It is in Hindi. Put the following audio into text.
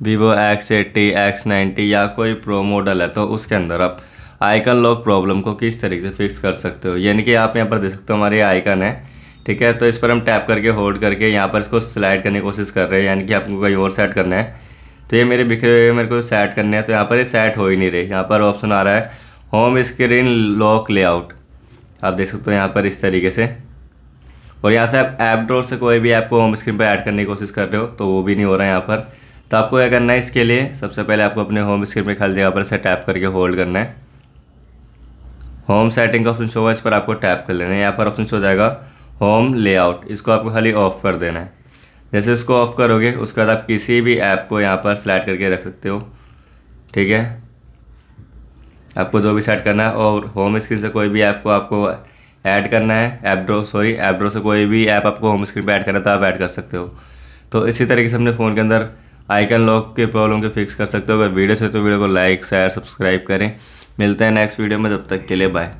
Vivo X eighty X ninety या कोई प्रो मॉडल है तो उसके अंदर आप आइकन लॉक प्रॉब्लम को किस तरीके से फिक्स कर सकते हो? यानी कि आप यहाँ पर देख सकते हो हमारे आइकन है, ठीक है? तो इस पर हम टैप करके होल्ड करके यहाँ पर इसको स्लाइड करने की कोशिश कर रहे हैं, यानी कि आपको कहीं और सेट करना है। तो ये मेरे बिखरे हुए, मेरे को सेट करने हैं तो यहाँ पर ये सेट हो ही नहीं रहे। यहाँ पर ऑप्शन आ रहा है होम स्क्रीन लॉक लेआउट आप देख सकते हो यहाँ पर इस तरीके से। और यहाँ से आप ऐप ड्रॉर से कोई भी ऐप को होम स्क्रीन पर ऐड करने की कोशिश कर रहे हो तो वो भी नहीं हो रहा है यहाँ पर। तो आपको क्या करना है इसके लिए? सबसे पहले आपको अपने होम स्क्रीन पर खाली जगह पर से टैप करके होल्ड करना है। होम सेटिंग का ऑप्शन शो होगा, इस पर आपको टैप कर लेना है। यहाँ पर ऑप्शन शो जाएगा होम लेआउट इसको आपको खाली ऑफ़ कर देना है। जैसे इसको ऑफ़ करोगे, उसके बाद आप किसी भी ऐप को यहाँ पर स्लाइड करके रख सकते हो। ठीक है? आपको जो भी सेट करना है, और होम स्क्रीन से कोई भी ऐप को आपको ऐड करना है। App draw sorry app draw से कोई भी ऐप आपको होम स्क्रीन पर ऐड करना है तो आप ऐड कर सकते हो। तो इसी तरीके से अपने फ़ोन के अंदर आइकन लॉक के प्रॉब्लम के फिक्स कर सकते हो। अगर वीडियो से तो वीडियो को लाइक शेयर सब्सक्राइब करें। मिलते हैं नेक्स्ट वीडियो में जब तक के लिए बाय